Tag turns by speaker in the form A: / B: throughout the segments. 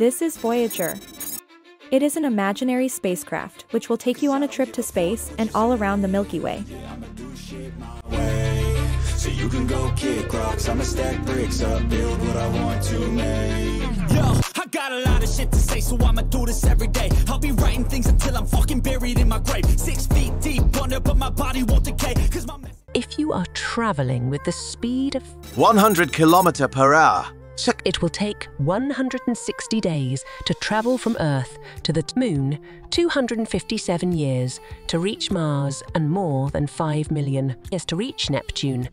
A: This is Voyager. It is an imaginary spacecraft which will take you on a trip to space and all around the Milky Way.
B: So you can go kick rocks, I'ma stack bricks up, build what I want to make.
C: Yo, I got a lot of shit to say, so I'ma do this every day. I'll be writing things until I'm fucking buried in my grave. Six feet deep under, but my body won't decay. Cause my
D: If you are traveling with the speed of
E: 100 kilometer per hour.
D: It will take 160 days to travel from Earth to the Moon, 257 years to reach Mars, and more than 5 million years to reach Neptune.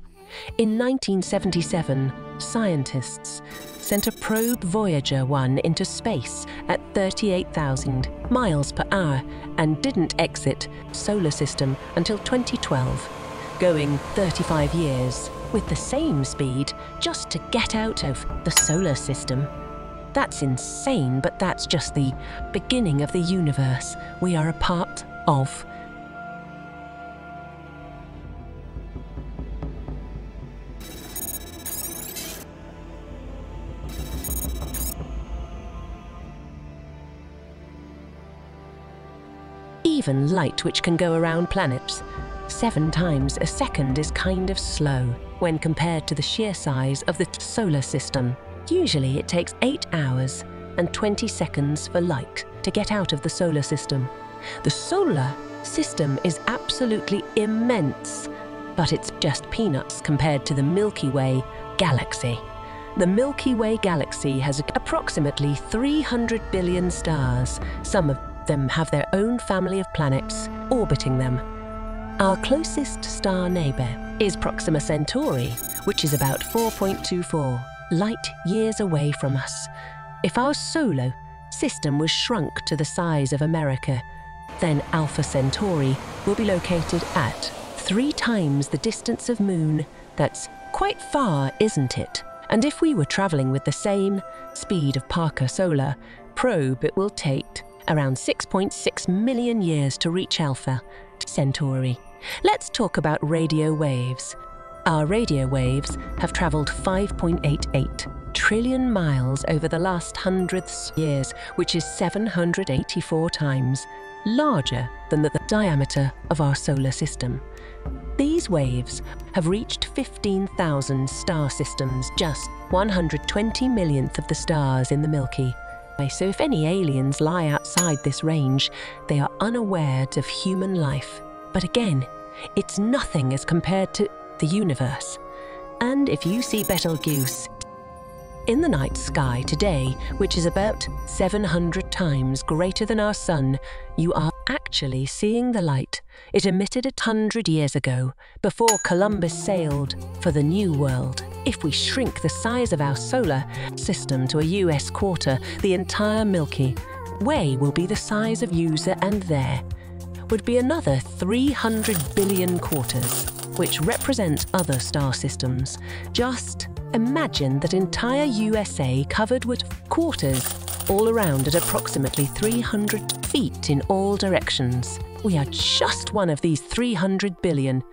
D: In 1977, scientists sent a probe Voyager 1 into space at 38,000 miles per hour and didn't exit solar system until 2012, going 35 years with the same speed just to get out of the solar system. That's insane, but that's just the beginning of the universe we are a part of. Even light, which can go around planets seven times a second, is kind of slow when compared to the sheer size of the solar system. Usually, it takes 8 hours and 20 seconds for light to get out of the solar system. The solar system is absolutely immense, but it's just peanuts compared to the Milky Way galaxy. The Milky Way galaxy has approximately 300 billion stars. Some of them have their own family of planets orbiting them. Our closest star neighbour is Proxima Centauri, which is about 4.24 light years away from us. If our solar system was shrunk to the size of America, then Alpha Centauri will be located at three times the distance of Moon. That's quite far, isn't it? And if we were travelling with the same speed of Parker Solar probe, it will take around 6.6 million years to reach Alpha Centauri. Let's talk about radio waves. Our radio waves have travelled 5.88 trillion miles over the last hundredths years, which is 784 times larger than the diameter of our solar system. These waves have reached 15,000 star systems, just 120 millionth of the stars in the Milky Way. So if any aliens lie outside this range, they are unaware of human life. But again, it's nothing as compared to the universe. And if you see Betelgeuse in the night sky today, which is about 700 times greater than our sun, you are actually seeing the light it emitted a hundred years ago, before Columbus sailed for the New World. If we shrink the size of our solar system to a US quarter, the entire Milky Way will be the size of USA and there would be another 300 billion quarters, which represent other star systems. Just imagine that entire USA covered with quarters all around at approximately 300 feet in all directions. We are just one of these 300 billion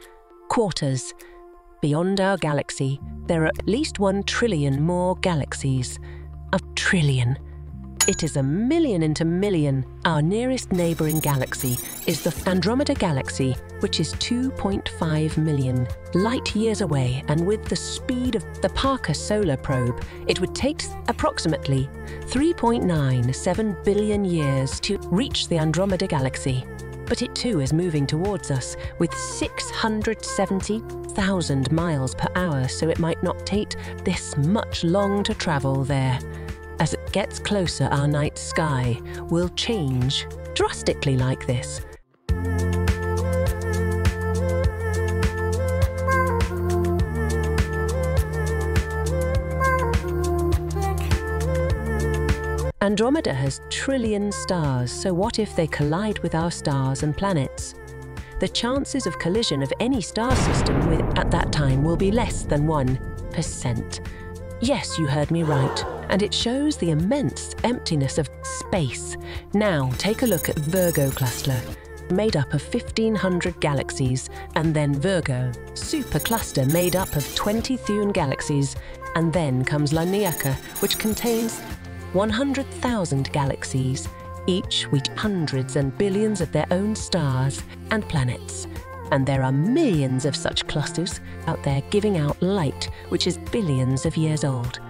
D: quarters. Beyond our galaxy, there are at least one trillion more galaxies. A trillion. It is a million into million. Our nearest neighbouring galaxy is the Andromeda Galaxy, which is 2.5 million light years away, and with the speed of the Parker Solar Probe, it would take approximately 3.97 billion years to reach the Andromeda Galaxy. But it too is moving towards us with 670,000 miles per hour, so it might not take this much long to travel there. As it gets closer, our night sky will change drastically like this. Andromeda has trillion stars, so what if they collide with our stars and planets? The chances of collision of any star system with, at that time will be less than 1%. Yes, you heard me right, and it shows the immense emptiness of space. Now, take a look at Virgo cluster, made up of 1500 galaxies, and then Virgo, supercluster made up of 20 Thun galaxies, and then comes Laniakea, which contains 100,000 galaxies, each with hundreds and billions of their own stars and planets. And there are millions of such clusters out there giving out light which is billions of years old.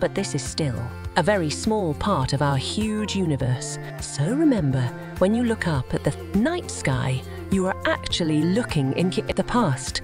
D: But this is still a very small part of our huge universe. So remember, when you look up at the night sky, you are actually looking into the past